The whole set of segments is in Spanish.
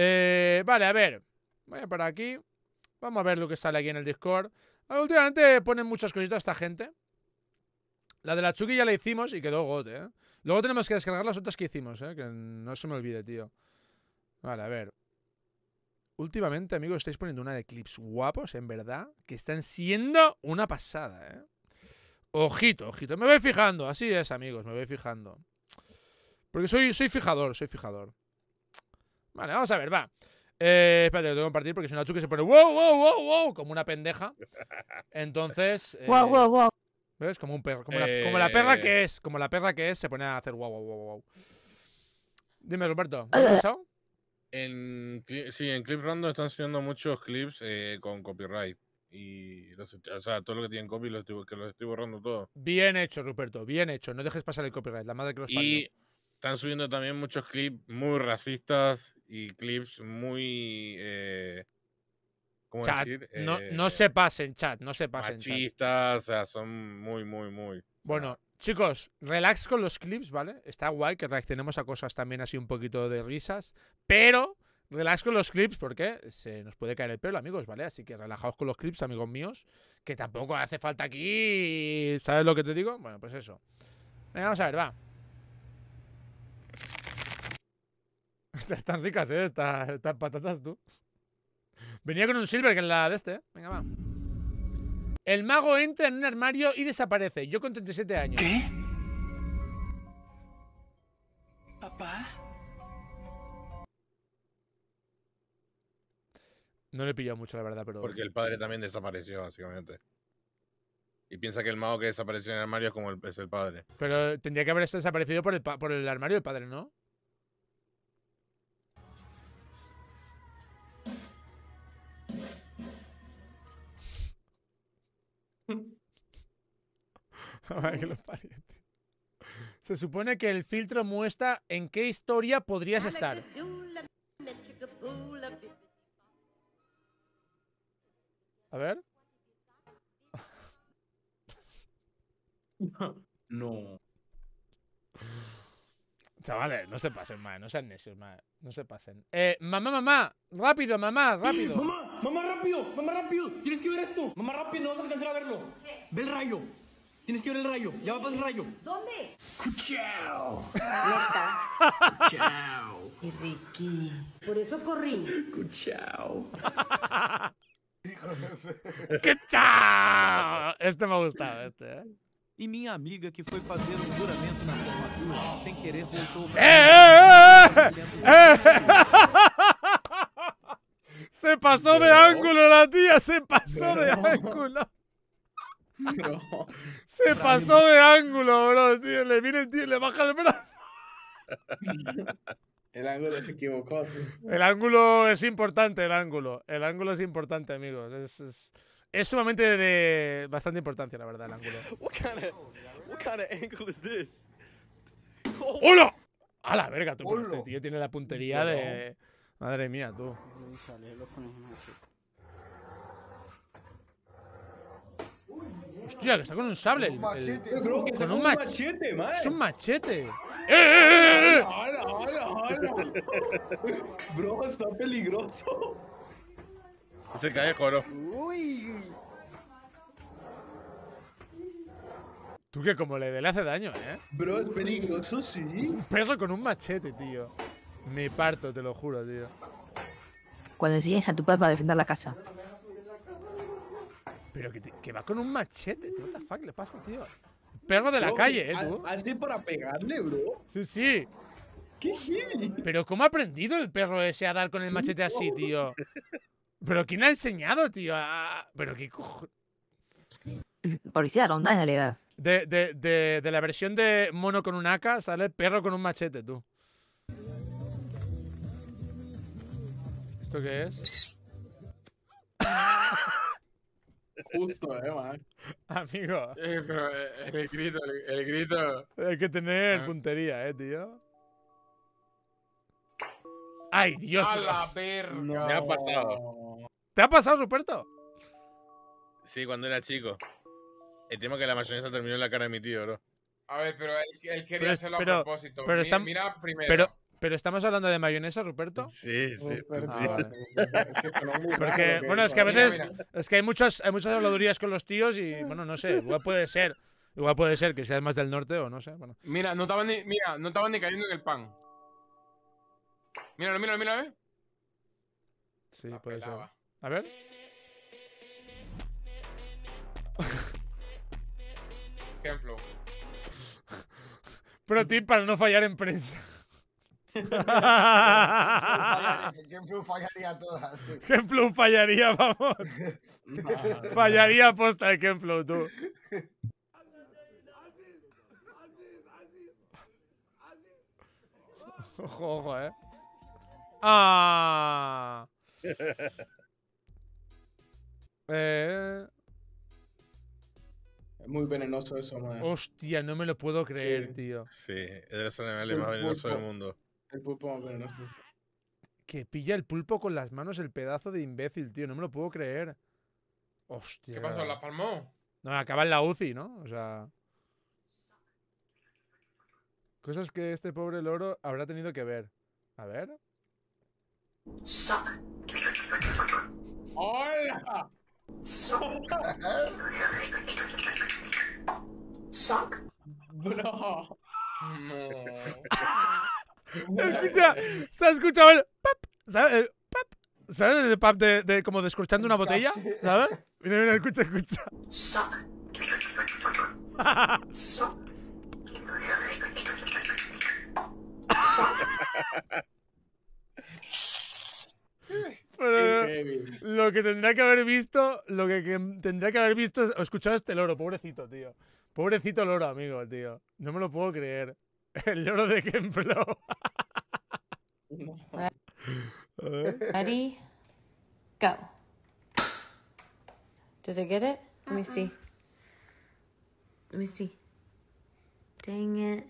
Eh, vale, a ver. Voy a para aquí. Vamos a ver lo que sale aquí en el Discord. Últimamente ponen muchas cositas esta gente. La de la Chucky ya la hicimos y quedó gote, ¿eh? Luego tenemos que descargar las otras que hicimos, ¿eh? Que no se me olvide, tío. Vale, a ver. Últimamente, amigos, estáis poniendo una de clips guapos, en verdad, que están siendo una pasada, ¿eh? Ojito, ojito. Me voy fijando, así es, amigos, me voy fijando. Porque soy, soy fijador, soy fijador. Vale, vamos a ver, va. Eh, espérate, lo tengo que compartir porque si no, Chucky se pone wow, wow, wow, wow, como una pendeja. Entonces. Wow, eh, wow, wow. ¿Ves? Como un perro. Como, la, como la perra Eh. que es. Como la perra que es, se pone a hacer wow, wow, wow, wow. Dime, Roberto. Eh. ¿qué ha pasado? En, sí, en Clip Random están subiendo muchos clips eh, con copyright. Y los o sea, todo lo que tienen copy los estoy, que los estoy borrando todo. Bien hecho, Ruperto. Bien hecho. No dejes pasar el copyright. La madre que los parió. Y están subiendo también muchos clips muy racistas y clips muy. Eh, ¿Cómo Chat, decir? no, Eh, no se pasen, chat. No se pasen. machistas, o sea, son muy, muy, muy. Bueno, chicos, relax con los clips, ¿vale? Está guay que reaccionemos a cosas también así un poquito de risas. Pero relax con los clips porque se nos puede caer el pelo, amigos, ¿vale? Así que relajaos con los clips, amigos míos. Que tampoco hace falta aquí. ¿Sabes lo que te digo? Bueno, pues eso. Venga, vamos a ver, va. están ricas, ¿eh? Estas, estas patatas, tú. Venía con un silver que en la de este, ¿eh? Venga, va. El mago entra en un armario y desaparece. Yo con 37 años. ¿Qué? ¿Papá? No le he pillado mucho, la verdad, pero. Porque el padre también desapareció, básicamente. Y piensa que el mago que desapareció en el armario es como el, es el padre. Pero tendría que haber desaparecido por el, por el armario del padre, ¿no? Ay, que los parió, tío. Se supone que el filtro muestra en qué historia podrías estar. A ver. No. Chavales, no se pasen, más, no sean necios, más. No se pasen. Eh, mamá, mamá, rápido, mamá, rápido. Mamá, mamá, rápido, mamá, rápido. Tienes que ver esto. Mamá, rápido, no vas a alcanzar a verlo. Ve el rayo. Tienes que ver el rayo. Ya va para el rayo. ¿Dónde? Chao. Neta. Chao. Y Ricky. Por eso corrí. Chao. ¡Qué chao! Este me ha gustado, este, ¿eh? E minha amiga que foi fazer um juramento na formatura, sem querer voltou pra ¡Eh, eh, eh! casa. ¡Eh! Se pasó de ángulo la tía, se pasó de ángulo. No. Se pasó de ángulo, bro, tío. Le viene el tío y le baja el brazo. El ángulo se equivocó. tío. El ángulo es importante, el ángulo. El ángulo es importante, amigos. Es, es, es sumamente de bastante importancia, la verdad, el ángulo. What kind of what kind of angle is this? ¡Hola! A la verga, tú. pero Este tío tiene la puntería de. Madre mía, tú. Hostia, que está con un sable. el- el- machete. Bro, que Con un un mach- machete, man. Es un machete. ¡Eh, eh, eh, eh! ¡Hala, hala, hala! Bro, está peligroso. Se cae joro. Tú que como le dé le hace daño, ¿eh? Bro, es peligroso, sí. Un perro con un machete, tío. Me parto, te lo juro, tío. Cuando enseñes a tu padre para defender la casa. Pero que, te- que va con un machete, tío. What the fuck le pasa, tío? Perro de la Bro, calle, ¿eh, tú? Hace para pegarle, bro. Sí, sí. ¡Qué heavy! Pero ¿cómo ha aprendido el perro ese a dar con el Sí, machete así, tío? ¿Pero quién le ha enseñado, tío? a- ¿Pero qué cojo... Policía ronda en realidad. De, de, de, de la versión de mono con un AK sale el perro con un machete, tú. ¿Esto qué es? Justo, eh, man. Amigo, Eh, pero eh, el grito, el, el grito. hay que tener Ah. puntería, eh, tío. ¡Ay, Dios! A la verga. No. Me ha pasado. ¿Te ha pasado, Ruperto? Sí, cuando era chico. El tema es que la mayonesa terminó en la cara de mi tío, bro. A ver, pero él, él quería Pero hacerlo pero- a propósito. pero mira, está- mira primero. Pero, Pero estamos hablando de mayonesa, Ruperto. Sí, sí. Ruperto, Ah, vale. es que sonó muy Porque, bueno, es que a Mira, veces es que hay muchas, hay muchas habladurías con los tíos y, bueno, no sé, igual puede ser. Igual puede ser que seas más del norte o no sé. Bueno. Mira, no estaban ni, mira, no estaban ni cayendo en el pan. Míralo, míralo, míralo. Sí, La puede ser. A ver. Pro tip para no fallar en prensa. Game fallaría todas. Gameplay fallaría, vamos. fallaría posta el Gameplay, tú. Ojo, ojo, eh. Ah. Eh, muy venenoso eso, man. hostia, no me lo puedo creer, Sí. tío. Sí, es de los animales más venenosos del mundo. El pulpo más venenoso. Que pilla el pulpo con las manos el pedazo de imbécil, tío. No me lo puedo creer. Hostia. ¿Qué pasó? ¿La palmó? No, acaba en la UCI, ¿no? O sea. Cosas que este pobre loro habrá tenido que ver. A ver. ¡Hola! Bro. No. Escucha, se ha escuchado el pap, ¿sabes? El pap, ¿sabes? El pap de, de como descorchando una botella, ¿sabes? Mira, mira, escucha, escucha. Pero Qué lo que tendría que haber visto, lo que, que tendría que haber visto o escuchado este loro, pobrecito, tío. Pobrecito loro, amigo, tío. No me lo puedo creer. El loro de ver. Ready? Go. Did I get it? Let me see. Let me see. Dang it.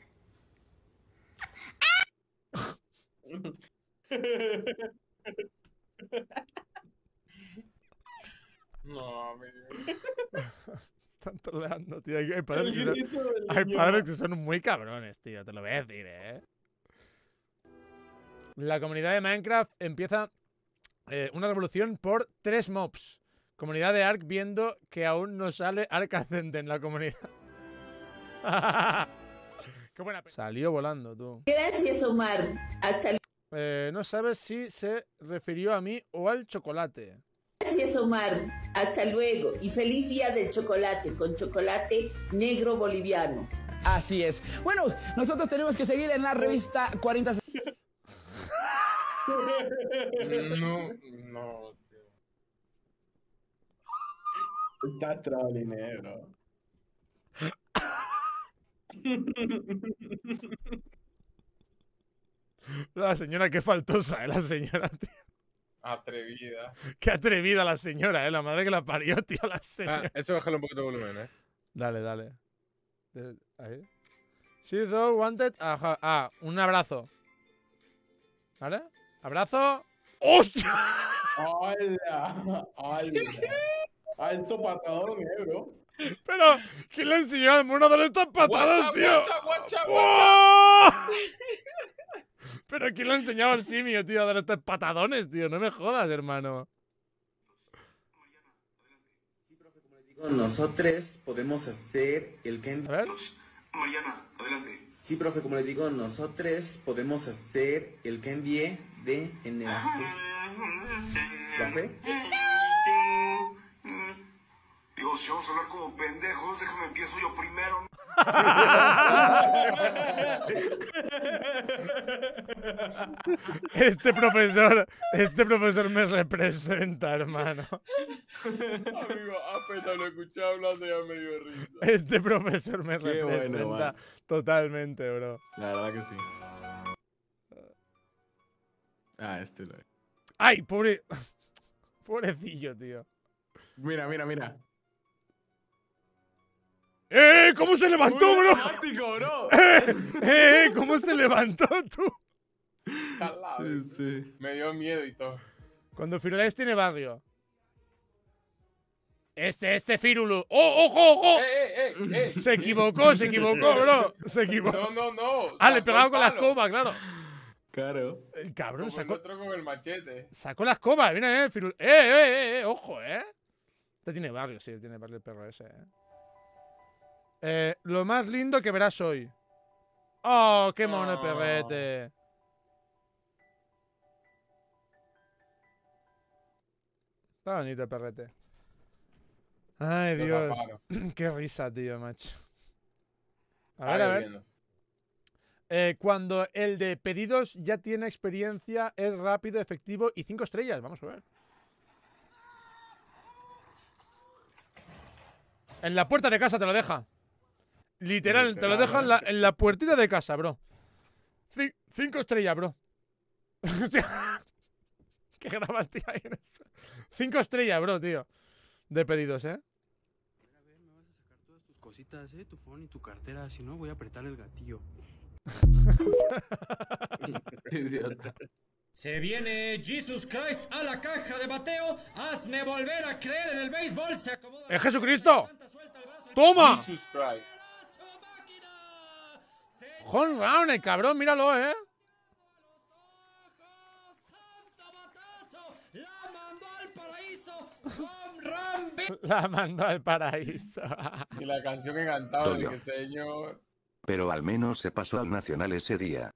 No, amigo. Están troleando, tío. Hay, padres que son, grito del hay niño. padres que son muy cabrones, tío. Te lo voy a decir, ¿eh? La comunidad de Minecraft empieza eh, una revolución por tres mobs. Comunidad de Ark viendo que aún no sale Ark Ascendent en la comunidad. Qué buena Salió volando, tú. Gracias, Omar. Hasta Eh, no sabes si se refirió a mí o al chocolate. Gracias, Omar. Hasta luego. Y feliz día del chocolate con chocolate negro boliviano. Así es. Bueno, nosotros tenemos que seguir en la revista 40 No, no. tío. Está trolling, bro. La señora, qué faltosa, ¿eh? La señora, tío. Atrevida. Qué atrevida la señora, ¿eh? La madre que la parió, tío, la señora. Ah, eso bájale un poquito de volumen, eh. Dale, dale. Ahí. She though wanted. Ajá. Ah, un abrazo. ¿Vale? Abrazo. ¡Hostia! ¡Hola! ¡Hola! Alto patadón, eh, bro. Pero, ¿quién le enseñó al mono a dar estas patadas, Guacha, tío? guacha, guacha, ¡Oh! Pero, ¿quién le ha enseñado al simio, tío, a dar estos patadones, tío? No me jodas, hermano. Nosotros podemos hacer el que... A ver. Mariana, adelante. Sí, profe, como le digo, nosotros podemos hacer el que envié de en el... ¿Profe? Digo, si vamos a hablar como pendejos, déjame empiezo yo primero. Este profesor, este profesor me representa, hermano. Amigo, apenas lo escuché hablando ya me dio risa. Este profesor me Qué representa totalmente, bro. La verdad que sí. Ah, este lo es. Ay, pobre. Pobrecillo, tío. Mira, mira, mira. ¡Eh! ¿Cómo se levantó, Muy bro? bro. ¡Eh! ¡Eh! ¿Cómo se levantó tú? Al lado. Sí, sí. Me dio miedo y todo. Cuando Firulais tiene barrio. Este, este Firulu. ¡Oh, ojo, ojo! ¡Eh, eh, eh! eh! Se equivocó, se equivocó, bro. Se equivocó. No, no, no. Ah, le pegaba con la escoba, claro. Claro. El cabrón Como el sacó, otro con el machete. sacó la escoba. Mira, eh, firul- eh, eh, eh, eh, ojo, eh. Este tiene barrio, sí, tiene barrio el perro ese, eh. Eh, lo más lindo que verás hoy. Oh, qué mono el perrete. Está bonito el perrete. Ay, Dios. Qué risa, tío, macho. A ver, a ver. Eh, cuando el de pedidos ya tiene experiencia, es rápido, efectivo y cinco estrellas. Vamos a ver. En la puerta de casa te lo deja. Literal, te lo Literal, deja en ¿eh? la, en la puertita de casa, bro. Ci- cinco estrellas, bro. Hostia. ¿Qué graba el tío ahí en eso? Cinco estrellas, bro, tío. De pedidos, ¿eh? tus cositas, eh, tu phone y tu cartera, si no voy a apretar el gatillo. Idiota. Se viene Jesus Christ a la caja de bateo. Hazme volver a creer en el béisbol. Se acomoda. ¡Es Jesucristo! ¡Toma! Jesus Christ. Home round, el cabrón, míralo, ¿eh? La mandó al paraíso. Y la canción que cantaba que señor. Pero al menos se pasó al Nacional ese día.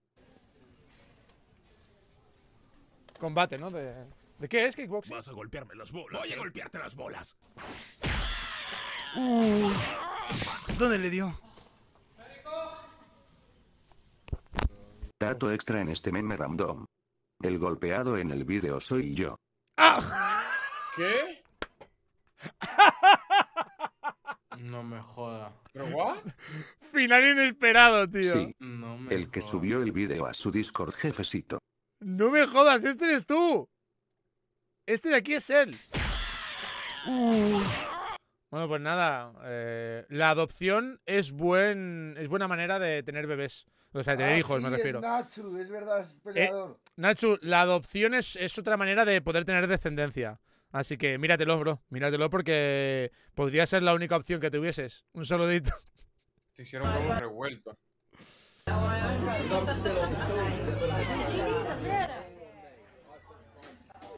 Combate, ¿no? De, ¿De qué es kickboxing? Vas a golpearme las bolas. Voy a golpearte las bolas. ¿Dónde le dio? Dato extra en este meme random. El golpeado en el vídeo soy yo. ¿Qué? No me joda. ¿Pero what? Final inesperado, tío. Sí. No me El que subió el vídeo a su Discord jefecito. No me jodas, este eres tú. Este de aquí es él. Bueno, pues nada. eh, la adopción es buen es buena manera de tener bebés. O sea, de tener Ah, hijos, me sí, refiero. Nacho, es verdad, es Eh, peleador. Nacho, la adopción es, es otra manera de poder tener descendencia. Así que míratelo, bro. Míratelo porque podría ser la única opción que tuvieses. Un saludito. Te hicieron huevos revueltos.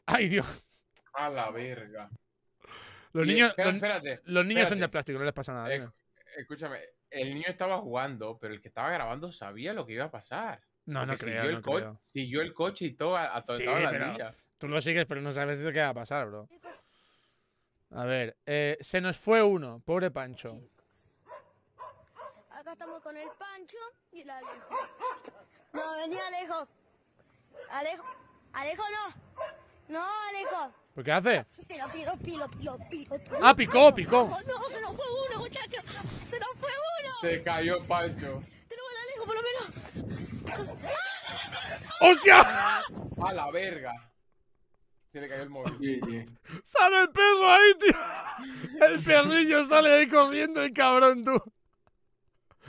Ay, Dios. A la verga. Los niños, los, espérate, los niños son de plástico, no les pasa nada. Eh. Escúchame, el niño estaba jugando, pero el que estaba grabando sabía lo que iba a pasar. No, no Porque siguió no el creo. Siguió el coche y todo a, a donde Sí, las pero tú lo sigues, pero no sabes qué va a pasar, bro. A ver, eh, se nos fue uno, pobre Pancho. Acá estamos con el Pancho y el Alejo. No, vení Alejo. Alejo. Alejo no. No, Alejo. ¿Por qué hace? Pilo, pilo, pilo, pilo, pilo. Ah, picó, picó. Oh, no, se nos fue uno, muchachos. Se nos fue uno. Se cayó Pancho. Tenemos al Alejo por lo menos. ¡Hostia! A la verga. Se le cayó el móvil. ¡Sale el perro ahí, tío! El perrillo sale ahí corriendo, el cabrón, tú.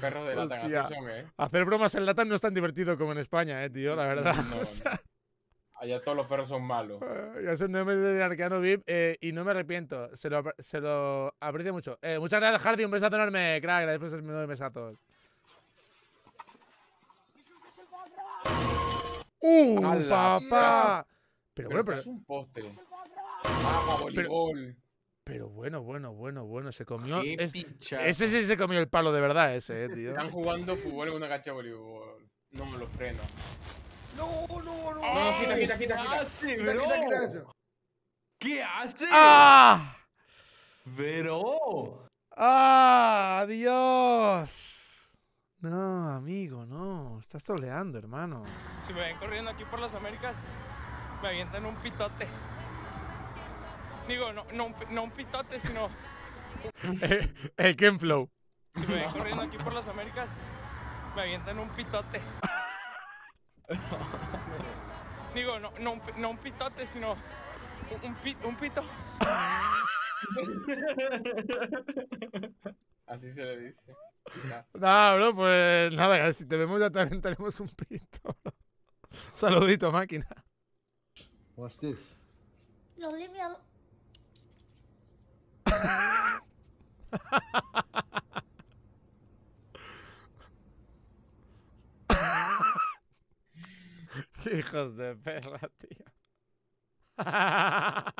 Perros de lata, son, eh. Hacer bromas en lata no es tan divertido como en España, eh, tío, la verdad. No, O sea, Allá todos los perros son malos. ya son nueve de Arcano VIP eh, y no me arrepiento. Se lo, se lo aprecio mucho. Eh, muchas gracias, Hardy. Un besazo enorme, crack. Después me doy besazos. ¡Uh, papá! Pero Pero bueno, pero, es un poste. Ah, Pero- voleibol. pero bueno, bueno, bueno, bueno. Se comió. Qué es- ese sí se comió el palo de verdad, ese, eh, tío. Están jugando fútbol en una cancha de voleibol. No me lo freno. No, no, no. No, quita, quita, quita, ¿Qué quita. hace, Quita, bro? quita, quita eso. ¿Qué hace? ¡Ah! Bro. ¡Ah! ¡Dios! No, amigo, no. Estás troleando, hermano. Si me ven corriendo aquí por las Américas, me avientan un pitote. Digo, no, no, no un pitote, sino. El Ken Flow. Si me ven corriendo aquí por las Américas, me avientan un pitote. Digo, no, no, no un pitote, sino. Un, un, pi- un pito. Así se le dice. Nada, bro, pues nada, si te vemos ya también tenemos un pito. Saludito, máquina. What's this? Los limpiamos. Qué hijos de perra, tío.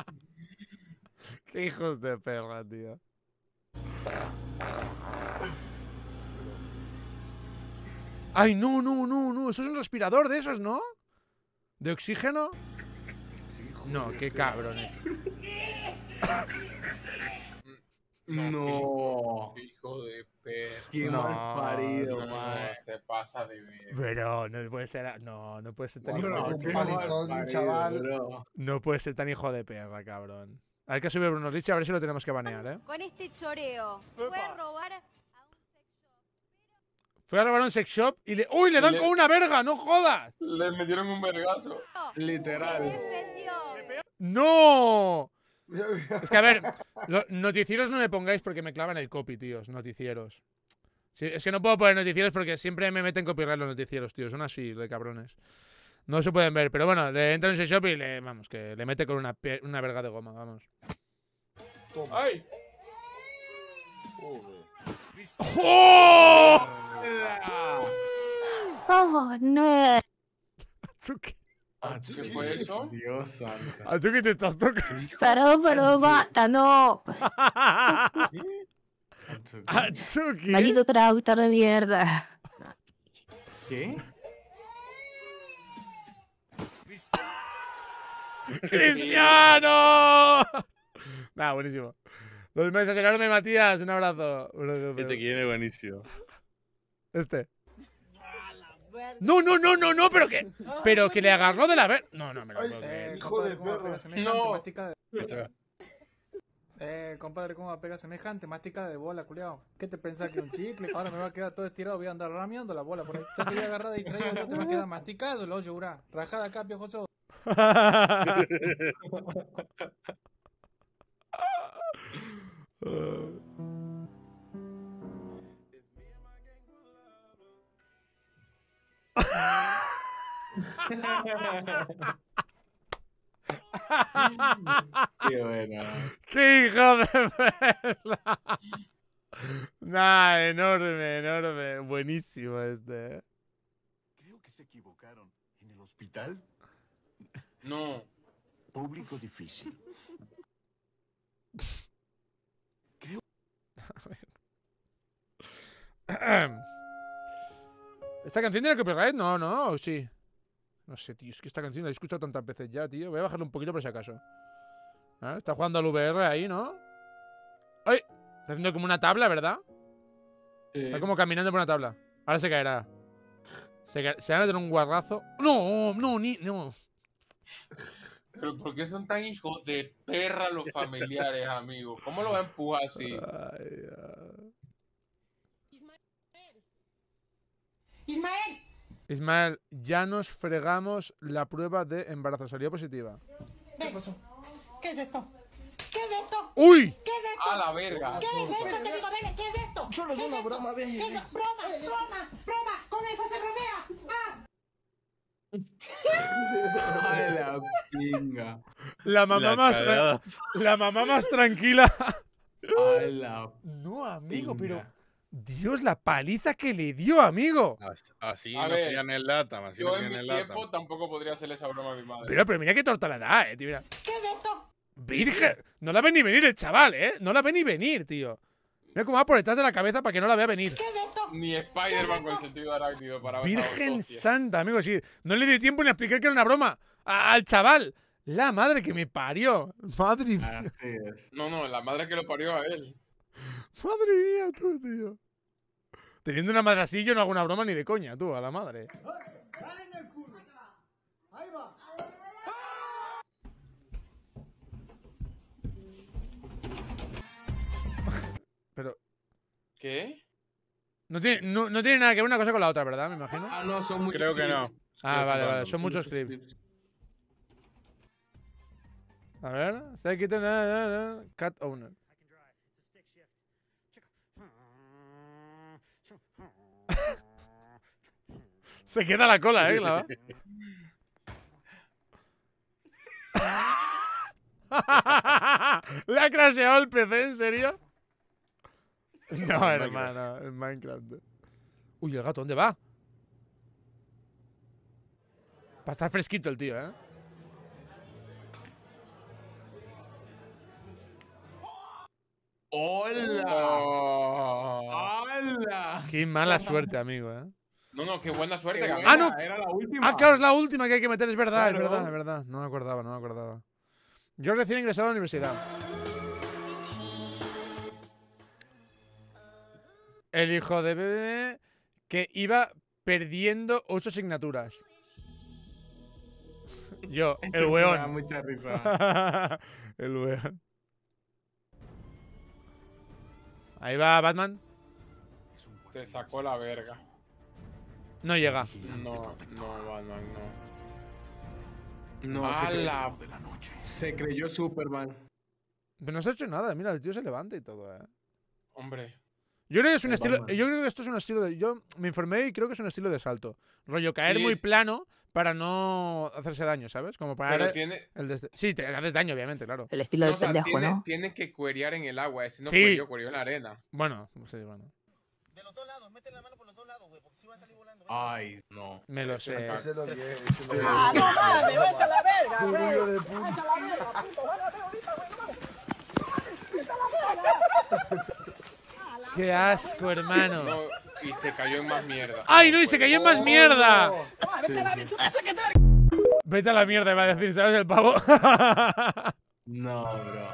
Qué hijos de perra, tío. Ay, no, no, no, no. Eso es un respirador de esos, ¿no? ¿De oxígeno? No, qué cabrones. No. Hijo de perra. Qué No, mal parido, No, man. se pasa de ver. Pero no puede ser. No, no puede ser tan hijo de un perra. palizón de un chaval. bro. No puede ser tan hijo de perra, cabrón. Hay que subir Bruno Ricci a ver si lo tenemos que banear, ¿eh? Con este choreo. Fue a robar. Fue a robar un sex shop y le. ¡Uy! Le dan Le- con una verga, no jodas. Le metieron un vergazo. Literal. Defendió. ¡No! Es que a ver, lo- noticieros no me pongáis porque me clavan el copy, tíos. Noticieros. Sí, es que no puedo poner noticieros porque siempre me meten copyright los noticieros, tíos. Son así, de cabrones. No se pueden ver, pero bueno, le entra en ese shop y le, vamos, que le mete con una, una verga de goma, vamos. ¡Ay! ¡Oh! Oh, no. Atsuki. ¿Qué fue eso? Dios santo. Atsuki te estás tocando. Pero, pero, basta, no. Atsuki. Maldito traductor de mierda. ¿Qué? ¡Cristiano! Nah, buenísimo. Dos meses enorme, Matías. Un abrazo. Un abrazo. Que te quiere buenísimo. Este. No, no, no, no, no, pero que. Pero que le agarró de la ver. No, no, me lo puedo creer. Eh, hijo de ¿cómo va a perra. pegar semejante No. mastica de- Eh, compadre, ¿cómo va a pegar semejante mastica de bola, culiao? ¿Qué te pensás que un chicle? Ahora me va a quedar todo estirado, voy a andar rameando la bola por ahí. Ya te voy a agarrar de distraído, no te va a quedar masticado, lo llorá. Rajada acá, piojoso. Qué bueno. ¡Qué hijo de perra! Nah, enorme, enorme. Buenísimo este. eh. Creo que se equivocaron. ¿En el hospital? No. Público difícil. ¿Esta canción tiene copyright? No, no, ¿o sí. No sé, tío, es que esta canción la he escuchado tantas veces ya, tío. Voy a bajarle un poquito por si acaso. Está jugando al VR ahí, ¿no? ¡Ay! Está haciendo como una tabla, ¿verdad? Está como caminando por una tabla. Ahora se caerá. Se, ca- se va a meter un guarrazo. No, no, ni. No. Pero ¿por qué son tan hijos de perra los familiares, amigo? ¿Cómo lo va a empujar así? Ay, Ismael, Ismael, ya nos fregamos la prueba de embarazo. Salió positiva. ven. ¿Qué es esto? ¿Qué es esto? ¡Uy! ¿Qué es esto? A la verga. ¿Qué es esto? Te digo, ven, ¿qué es esto? Solo es ¿Qué una broma, ven. ¿Qué es- Broma, broma, broma. Con eso se bromea. Ah. Ay, la pinga. La mamá La más la mamá más tranquila. Ay, la No, amigo, pinga. pero Dios, la paliza que le dio, amigo. Así, A no ver, el LATAM, así no Yo en querían mi el tiempo tampoco podría hacerle esa broma a mi madre. Pero, pero mira qué torta le da, eh, tío. Mira. ¿Qué es esto? Virgen. No la ve ni venir el chaval, eh. No la ve ni venir, tío. Mira cómo va por detrás de la cabeza para que no la vea venir. ¿Qué es esto? Ni Spider-Man con sentido arácnido para Virgen santa, amigo, sí. No le di tiempo ni a explicar que era una broma a- al chaval. La madre que me parió. Madre mía. Así es. No, no, la madre que lo parió a él. Madre mía, tú, tío. Teniendo una madre así, yo no hago una broma ni de coña, tú, a la madre. Pero ¿Qué? no tiene, no, no tiene nada que ver una cosa con la otra, ¿verdad? Me imagino. Ah, no, son muchos Creo que no. Ah, vale, vale, son muchos clips. A ver, se quita nada, cat owner. Se queda la cola, eh, clava. ¿Le ha crasheado el PC, en serio? No, hermano, en Minecraft. Uy, el gato, ¿dónde va? Para estar fresquito el tío, ¿eh? ¡Hola! ¡Hola! Qué mala suerte, amigo, ¿eh? No, no, qué buena suerte, Qué Gabriel. Ah, no. Era la última. Ah, claro, es la última que hay que meter, es verdad, es verdad, es verdad. No me acordaba, no me acordaba. Yo recién ingresado a la universidad. El hijo de bebé que iba perdiendo ocho asignaturas. Yo, el me da weón. mucha risa. el weón. Ahí va Batman. Se sacó la verga. No llega. No, no, Batman, no. No, se creyó, se creyó Superman. Pero no se ha hecho nada. Mira, el tío se levanta y todo, eh. Hombre. Yo creo que es un estilo. Batman. Yo creo que esto es un estilo de. Yo me informé y creo que es un estilo de salto. Rollo caer Sí. muy plano para no hacerse daño, ¿sabes? Como para. Pero tiene. el des- Sí, te haces daño, obviamente, claro. El estilo no, del o sea, pendejo, tiene, ¿no? tiene que cuerear en el agua. Ese no Sí. cuerió, cuerió en la arena. Bueno, sí, bueno. Ay, no. Me lo sé. Ese lo que es. Sí. ¡Ah, no mames! ¡Vete a la verga! Güey! de ¡Vete a la verga, puto! ¡Váyate ahorita, güey! no mames. ¡Vete a la verga! Qué asco, hermano. No, y se cayó en más mierda. ¡Ay, no! ¡Y se cayó en más mierda! Ah, ¡Vete a la te- Vete a la mierda, iba a decir, ¿sabes? El pavo. No, bro.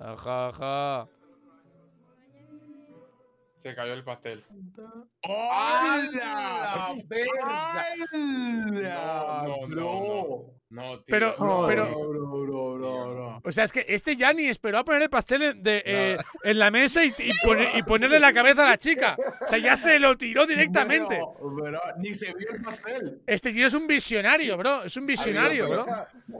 Ajá, ajá. Se cayó el pastel. Verga! ¡Hola! No, no, bro! No, tío. Pero- no, pero- no. Bro, bro, bro, bro. O sea, es que este ya ni esperó a poner el pastel en, de, eh, en la mesa y, y pone- y ponerle la cabeza a la chica. O sea, ya se lo tiró directamente. Bro, ni se vio el pastel. Este tío es un visionario, bro. Es un visionario, bro.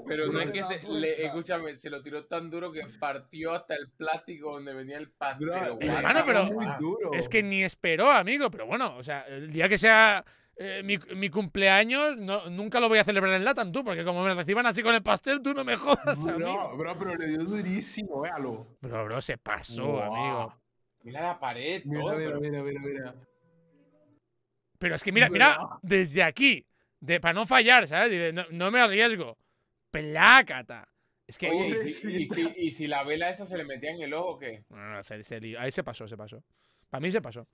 Pero no es que se, le, escúchame, se lo tiró tan duro que partió hasta el plástico donde venía el pastel. Hermano, pero muy duro. es que ni esperó, amigo. Pero bueno, o sea, el día que sea eh, mi, mi cumpleaños, no, nunca lo voy a celebrar en Latam, tú, porque como me reciban así con el pastel, tú no me jodas, amigo. Bro, bro, pero le dio durísimo, véalo. Bro, bro, se pasó, amigo. Mira la pared, Mira, todo. mira, pero- mira, mira, mira. Pero es que mira, mira, Bro. desde aquí, de, para no fallar, ¿sabes? No, no me arriesgo. Plácata. Es que. Oye, ¿y si, y, si, y si la vela esa se le metía en el ojo o qué? No, no, no, se- se ahí se pasó, se pasó. Para mí se pasó.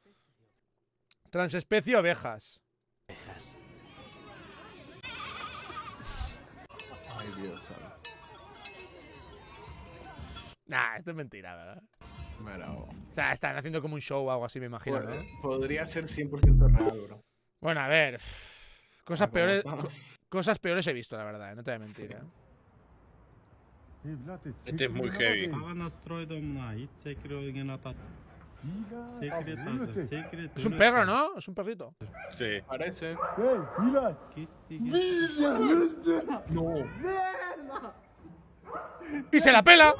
Transespecie ovejas. Ay, Dios, sabe. Nah, esto es mentira, ¿verdad? Bravo. O sea, están haciendo como un show o algo así, me imagino, ¿no? Pod- Podría ser 100% real, bro. Bueno, a ver. Cosas Ah, ¿cómo peores, cosas peores he visto, la verdad, ¿eh? no te voy a mentir, ¿eh? Este es muy heavy. Es un perro, ¿no? Es un perrito. Sí. Parece. No. ¡Y se la pela!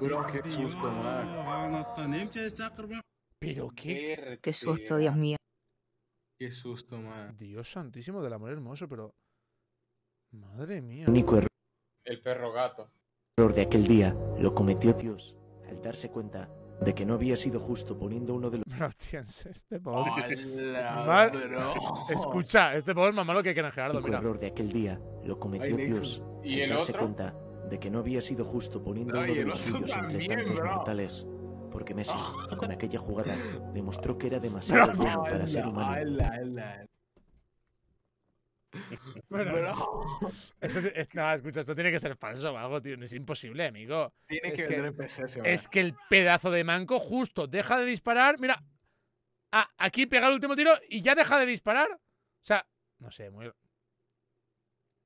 Bro, qué susto, man. ¿Pero qué? Qué susto, Dios mío. Qué susto, man. Dios santísimo del amor hermoso, pero. Madre mía. El único El perro gato. error de aquel día lo cometió Dios al darse cuenta de que no había sido justo poniendo uno de los Bro, tío, este pobre. Hola, Ma- bro. Escucha, este pobre es más malo que Ken Gerardo, mira. error de aquel día lo cometió. Dios ¿Y el darse otro? cuenta de que no había sido justo poniendo Ay, uno de el los suyos entre tantos bro. mortales. Porque Messi, con aquella jugada, demostró que era demasiado bueno para ser humano. Bueno, Bro. esto- es- no, escucha, esto tiene que ser falso o algo, tío. Es imposible, amigo. Tiene Es que vender el PC ese, Es que el pedazo de manco justo deja de disparar. Mira. Ah, aquí pega el último tiro y ya deja de disparar. O sea, no sé, muy.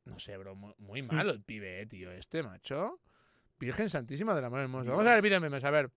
No sé, bro. Muy, muy malo el pibe, eh, tío. Este, macho. Virgen Santísima del Amor Hermoso. Vamos a ver el vídeo de memes, a ver.